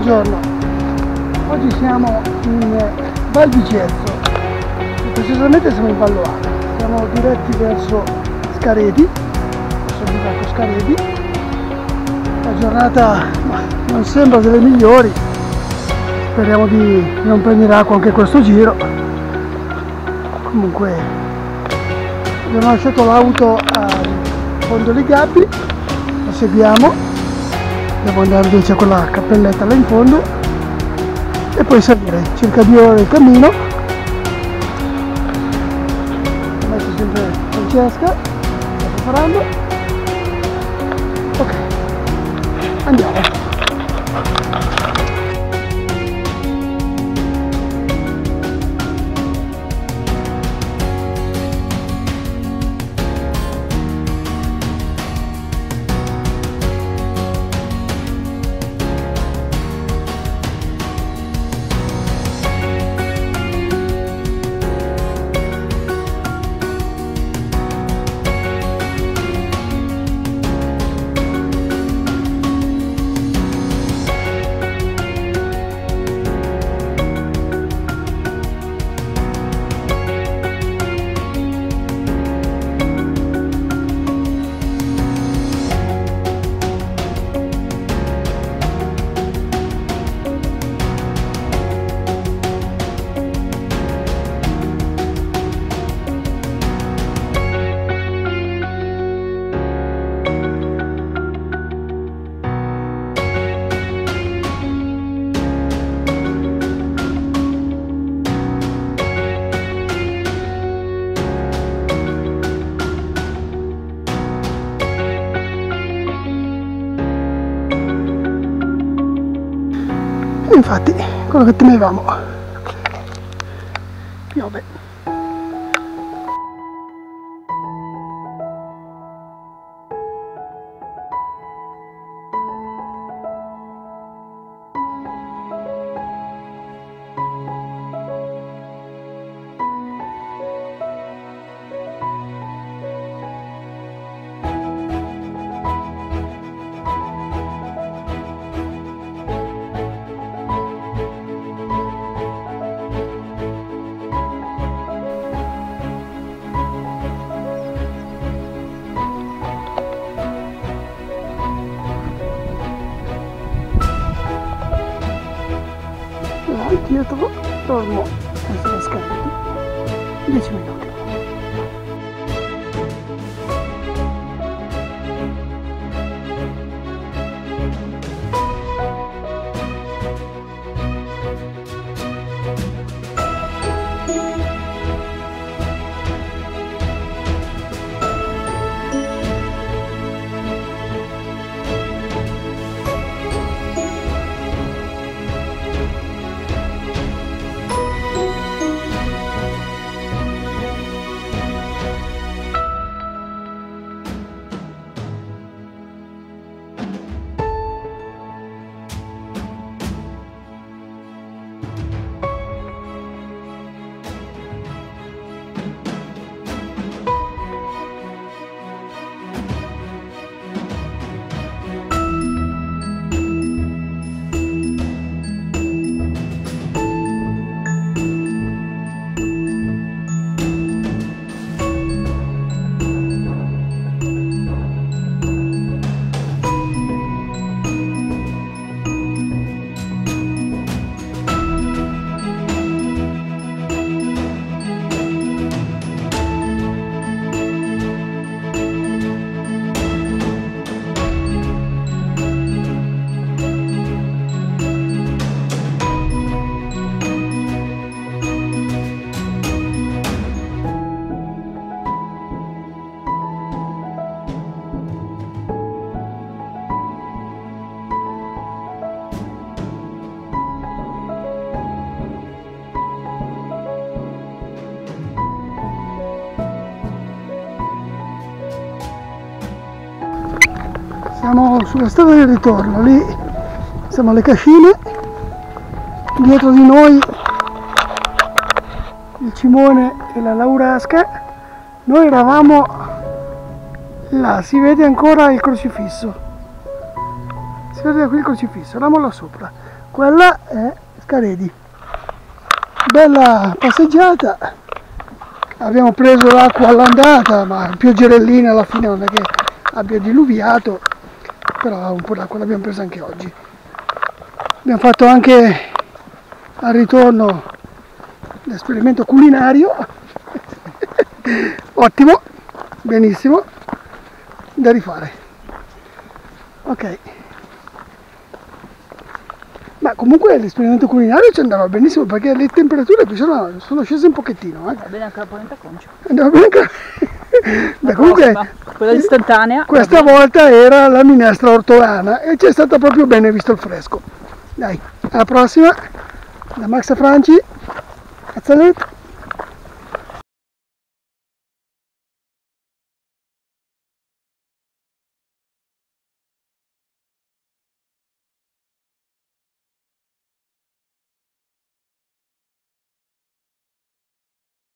buongiorno. Oggi siamo in Val Vigezzo, precisamente siamo in Valloana. Siamo diretti verso Scaredi, verso il bisacco Scaredi. La giornata non sembra delle migliori, speriamo di non prendere acqua anche questo giro. Comunque abbiamo lasciato l'auto al fondo dei gabbi, la seguiamo devo andare dove c'è quella cappelletta là in fondo. E poi salire circa due ore di cammino. Messo sempre Francesca sta preparando. Ok andiamo infatti, quello che temevamo. Piove. अपने तो और वो कंसिडर कर बीच में doctor Siamo sulla strada del ritorno, lì siamo alle cascine, dietro di noi il Cimone e la Laurasca, noi eravamo là, si vede ancora il crocifisso, si vede qui il crocifisso, eravamo là sopra, quella è Scaredi. Bella passeggiata. Abbiamo preso l'acqua all'andata ma pioggerellina alla fine non è che abbia diluviato però un po' d'acqua l'abbiamo presa anche oggi abbiamo fatto anche al ritorno l'esperimento culinario ottimo benissimo da rifare ok ma comunque l'esperimento culinario ci andava benissimo perché le temperature qui sono, sono scese un pochettino. Eh. Va bene anche la polenta concio. Andava bene anche... Beh, comunque, quella istantanea. Questa volta era la minestra ortolana e ci è stata proprio bene visto il fresco. Dai, alla prossima, da Max Franci, a